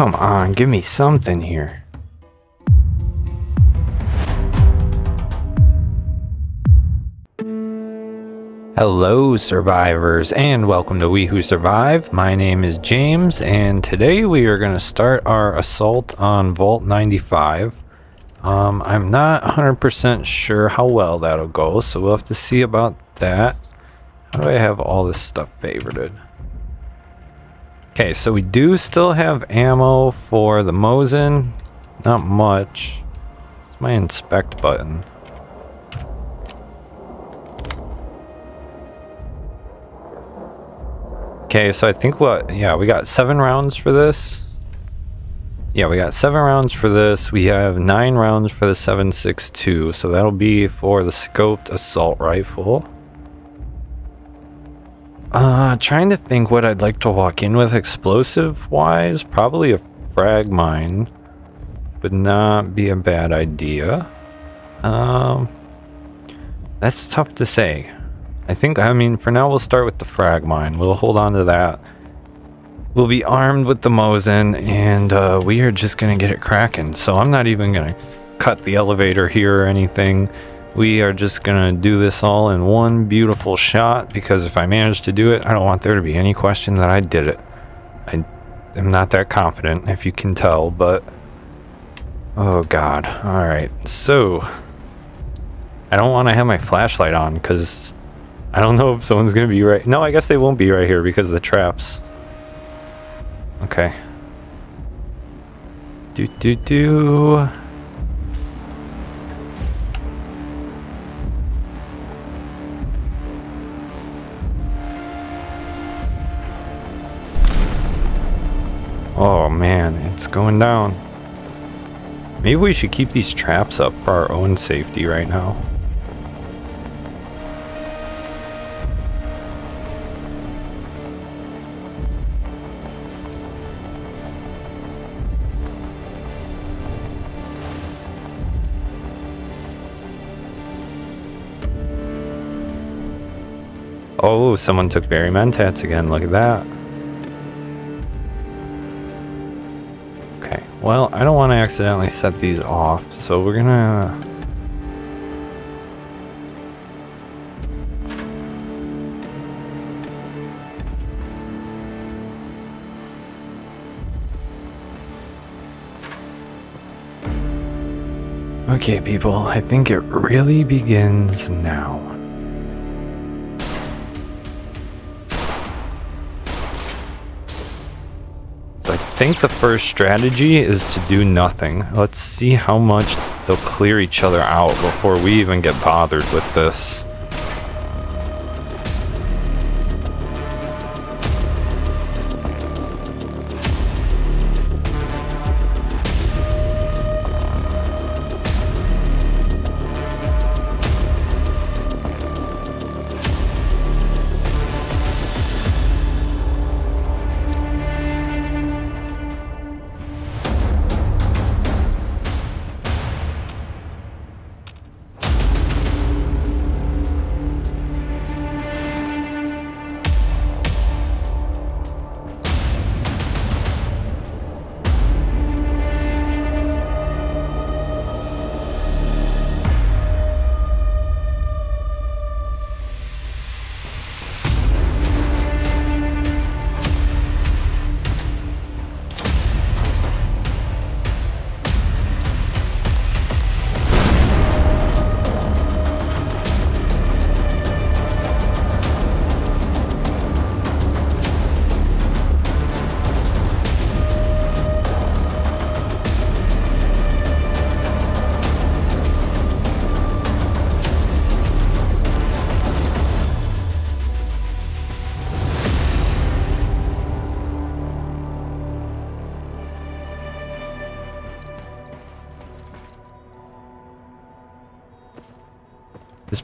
Come on, give me something here. Hello, survivors, and welcome to We Who Survived. My name is James, and today we are going to start our assault on Vault 95. Um, I'm not 100% sure how well that'll go, so we'll have to see about that. How do I have all this stuff favorited? Okay, so we do still have ammo for the Mosin. Not much. It's my inspect button. Okay, so I think what, yeah, we got seven rounds for this. Yeah, we got seven rounds for this. We have nine rounds for the 7.62, so that'll be for the scoped assault rifle. Uh, trying to think what I'd like to walk in with explosive-wise. Probably a frag mine would not be a bad idea. Um, that's tough to say. I think, I mean, for now we'll start with the frag mine. We'll hold on to that. We'll be armed with the Mosin, and uh, we are just going to get it cracking. So I'm not even going to cut the elevator here or anything. We are just going to do this all in one beautiful shot, because if I manage to do it, I don't want there to be any question that I did it. I am not that confident, if you can tell, but... Oh god. Alright, so... I don't want to have my flashlight on, because I don't know if someone's gonna be right. No, I guess they won't be right here because of the traps. Okay. Do do do. Man, it's going down. Maybe we should keep these traps up for our own safety right now. Oh, someone took Berry Mentats again. Look at that. Well, I don't want to accidentally set these off, so we're gonna... Okay, people, I think it really begins now. Think the first strategy is to do nothing. Let's see how much they'll clear each other out before we even get bothered with this.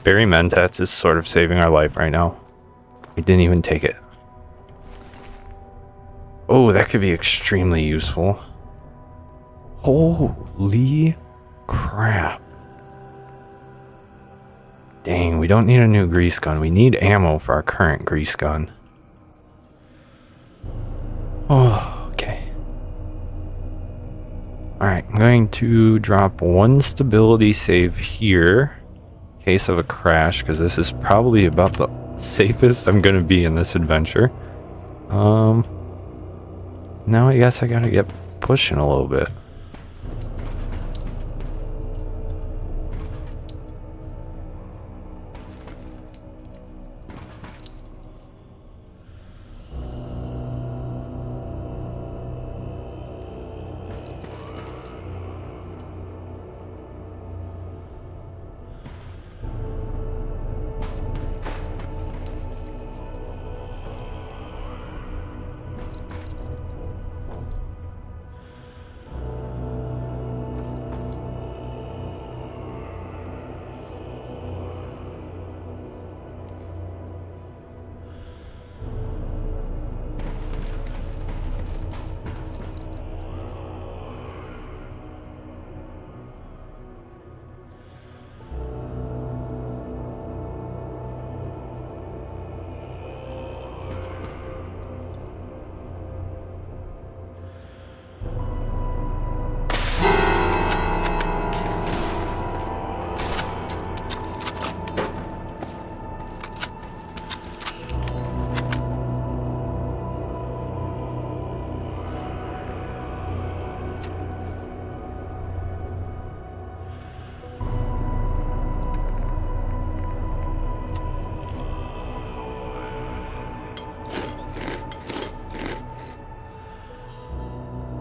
Berry Mentats is sort of saving our life right now. We didn't even take it. Oh, that could be extremely useful. Holy crap. Dang, we don't need a new grease gun. We need ammo for our current grease gun. Oh, okay. Alright, I'm going to drop one stability save here. Case of a crash, because this is probably about the safest I'm going to be in this adventure. Um, now I guess I gotta get pushing a little bit.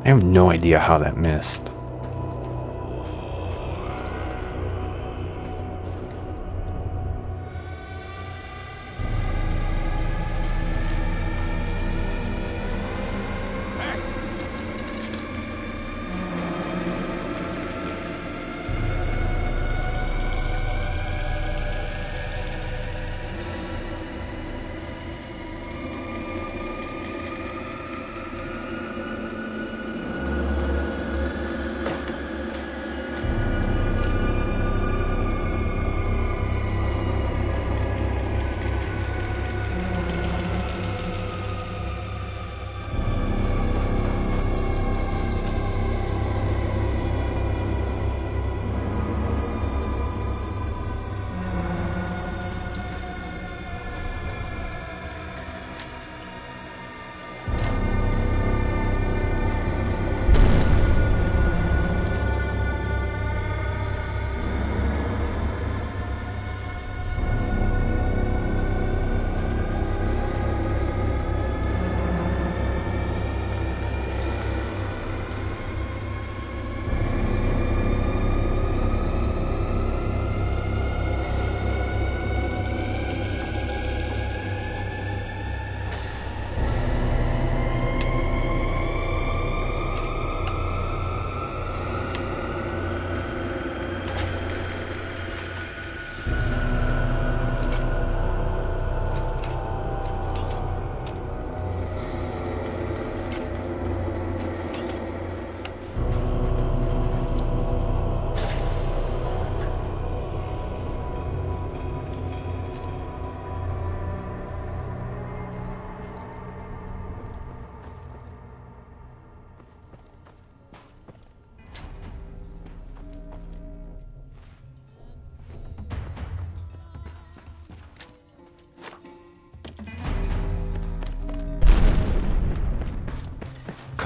I have no idea how that missed.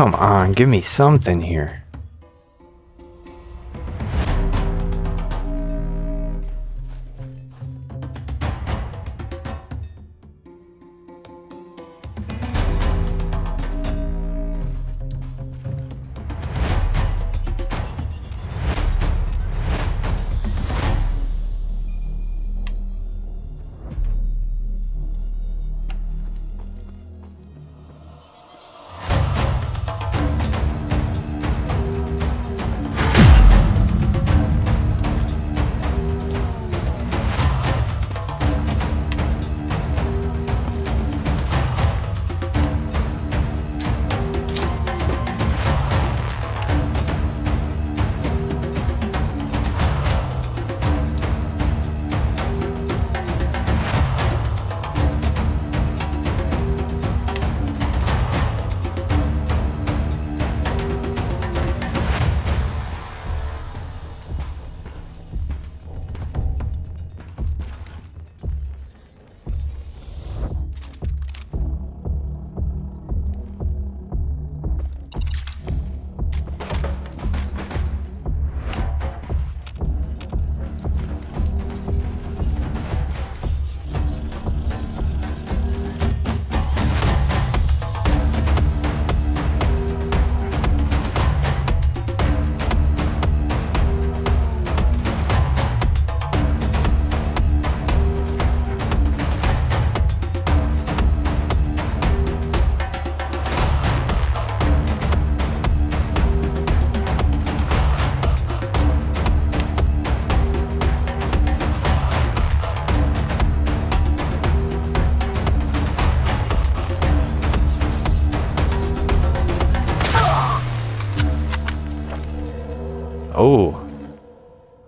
Come on, give me something here.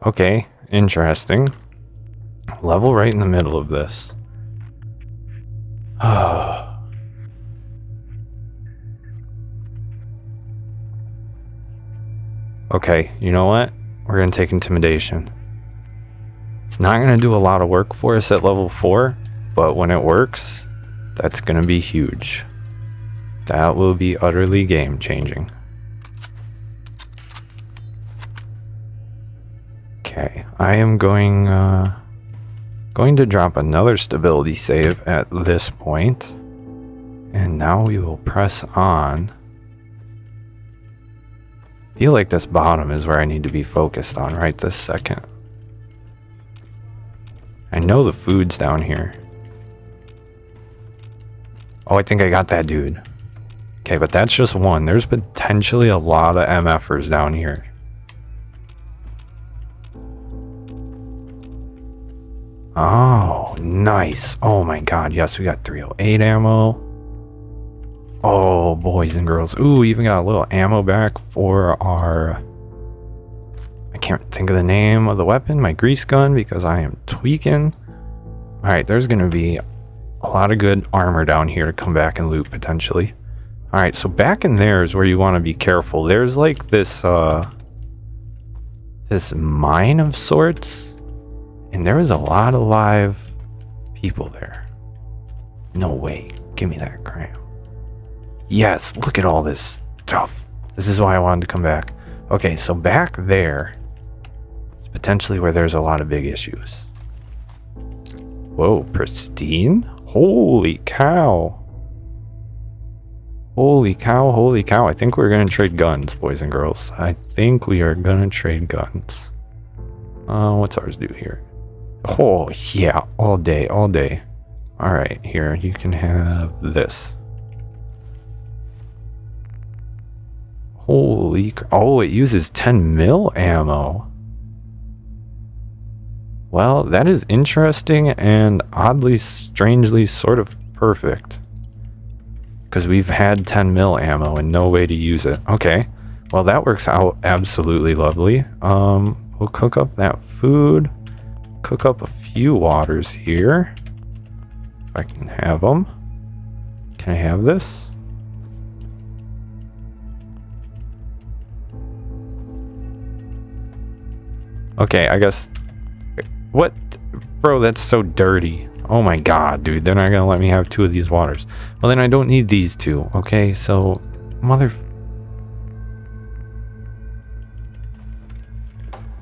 Okay, interesting. Level right in the middle of this. okay, you know what? We're going to take Intimidation. It's not going to do a lot of work for us at level 4, but when it works, that's going to be huge. That will be utterly game changing. Okay, I am going uh, going to drop another stability save at this point. And now we will press on. feel like this bottom is where I need to be focused on right this second. I know the food's down here. Oh, I think I got that dude. Okay, but that's just one. There's potentially a lot of MFers down here. Oh, nice. Oh my god, yes, we got 308 ammo. Oh, boys and girls. Ooh, even got a little ammo back for our... I can't think of the name of the weapon, my grease gun, because I am tweaking. Alright, there's going to be a lot of good armor down here to come back and loot, potentially. Alright, so back in there is where you want to be careful. There's like this, uh... This mine of sorts and there was a lot of live people there. No way. Give me that cram. Yes, look at all this stuff. This is why I wanted to come back. Okay, so back there is potentially where there's a lot of big issues. Whoa, pristine? Holy cow. Holy cow, holy cow. I think we're going to trade guns, boys and girls. I think we are going to trade guns. Uh, what's ours do here? Oh, yeah, all day, all day. All right, here, you can have this. Holy, oh, it uses 10 mil ammo. Well, that is interesting and oddly, strangely sort of perfect. Because we've had 10 mil ammo and no way to use it. Okay, well that works out absolutely lovely. Um, we'll cook up that food cook up a few waters here. If I can have them. Can I have this? Okay, I guess... What? Bro, that's so dirty. Oh my god, dude. They're not gonna let me have two of these waters. Well, then I don't need these two. Okay, so... Mother...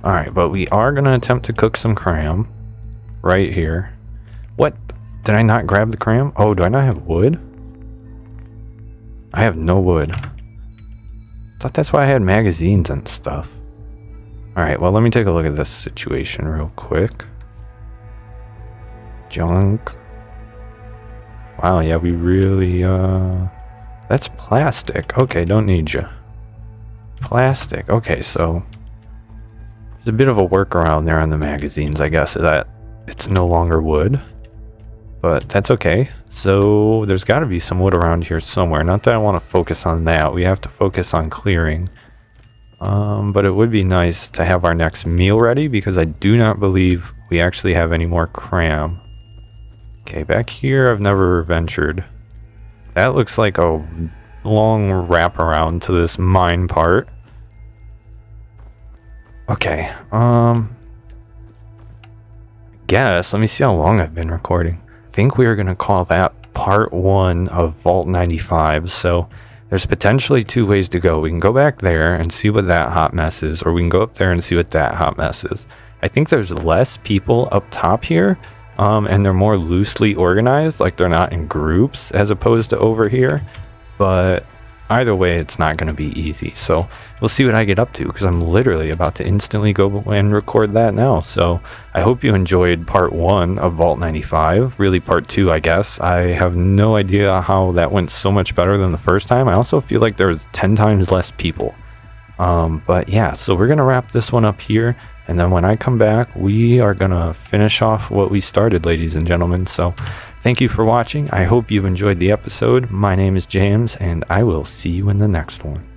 Alright, but we are going to attempt to cook some cram. Right here. What? Did I not grab the cram? Oh, do I not have wood? I have no wood. thought that's why I had magazines and stuff. Alright, well, let me take a look at this situation real quick. Junk. Wow, yeah, we really, uh... That's plastic. Okay, don't need you. Plastic. Okay, so... There's a bit of a workaround there on the magazines, I guess, that it's no longer wood. But that's okay. So there's got to be some wood around here somewhere. Not that I want to focus on that. We have to focus on clearing. Um, but it would be nice to have our next meal ready because I do not believe we actually have any more cram. Okay, back here I've never ventured. That looks like a long wraparound to this mine part. Okay, um... Guess, let me see how long I've been recording. I think we are going to call that part one of Vault 95, so there's potentially two ways to go. We can go back there and see what that hot mess is, or we can go up there and see what that hot mess is. I think there's less people up top here, um, and they're more loosely organized, like they're not in groups as opposed to over here, but either way, it's not going to be easy. So we'll see what I get up to because I'm literally about to instantly go and record that now. So I hope you enjoyed part one of Vault 95. Really, part two, I guess. I have no idea how that went so much better than the first time. I also feel like there was 10 times less people. Um, but yeah, so we're going to wrap this one up here. And then when I come back, we are going to finish off what we started, ladies and gentlemen. So Thank you for watching. I hope you've enjoyed the episode. My name is James, and I will see you in the next one.